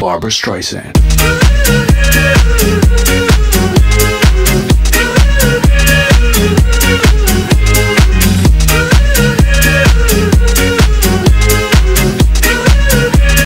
Barbara Streisand.